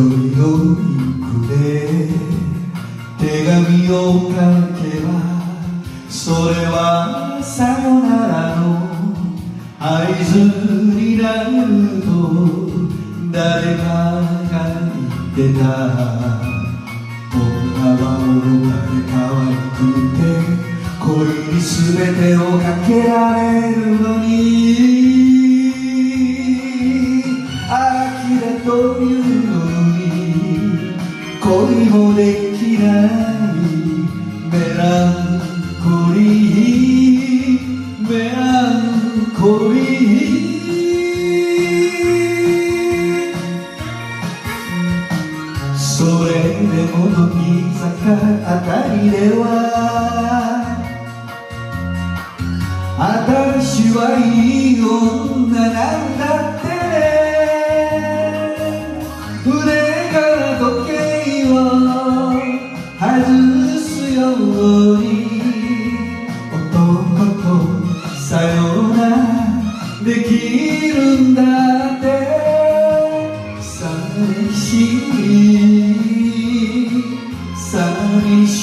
緑のインクで手紙を書けばそれはさよならの合図になると誰かが言ってた女は愚かで可愛くて恋に全てをかけられるのにできないメランコリーメランコリーそれでも乃木坂あたりでは私はいい女なんだってすように男とさよならできるんだって。寂しい。寂し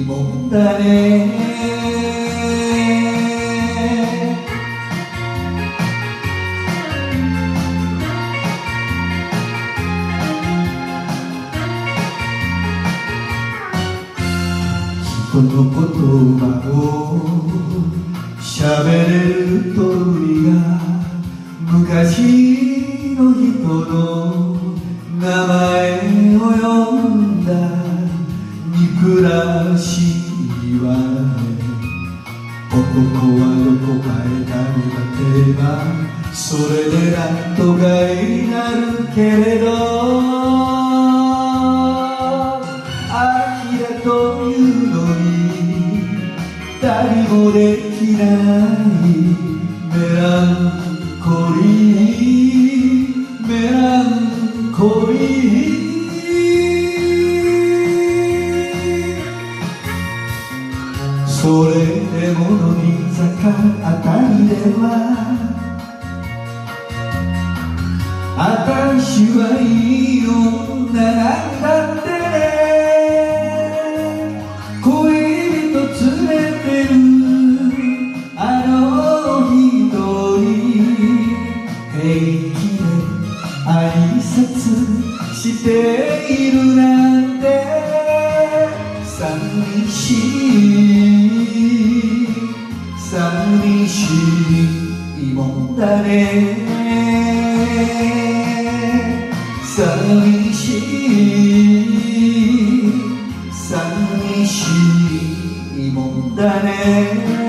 いもんだね。人の言葉を喋れる鳥が昔の人の名前を呼んだ。憎らしいわね男はどこかへ旅立てばそれでなんとかになるけれど。誰もできないメランコリーメランコリーそれでも乃木坂あたりでは私はいい女なんだってしているなんて寂しい寂しいもんだね。寂しい寂しいもんだね。